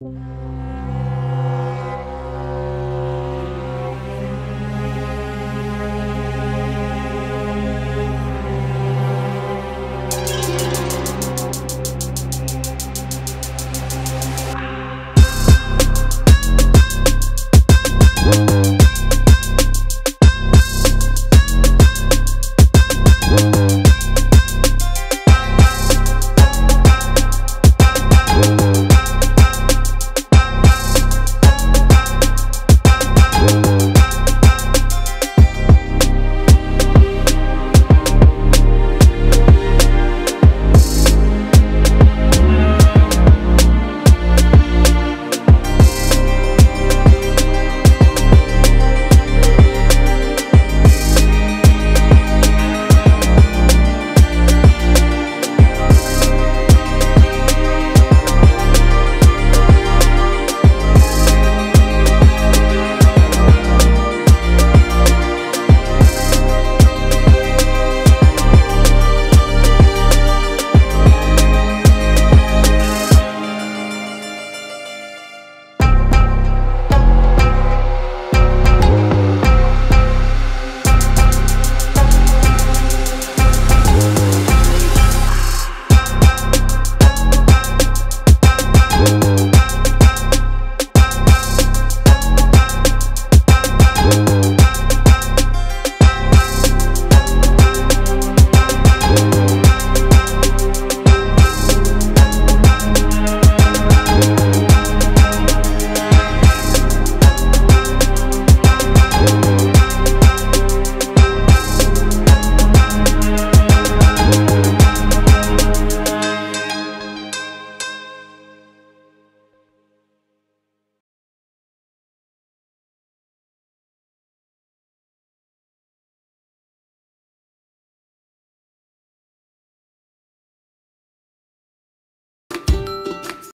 Música